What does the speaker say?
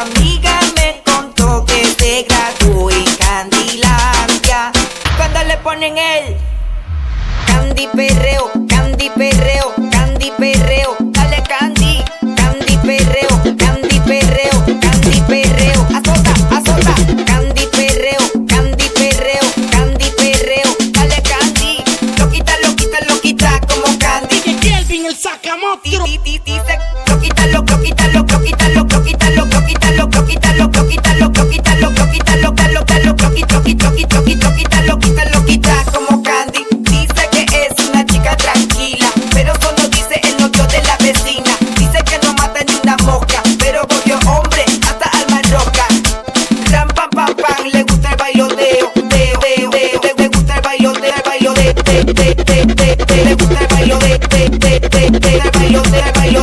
amiga me contó que se graduó en Candilandia. Cuando le ponen el Candy perreo, Candy perreo, Candy perreo, dale Candy, Candy perreo, Candy perreo, Candy perreo, azota, azota, Candy perreo, Candy perreo, Candy perreo, dale Candy, lo quita, lo quita, lo quita como Candy. Que Kelvin el sacamotro. Dice, lo quita, lo quita bailo, te bailo.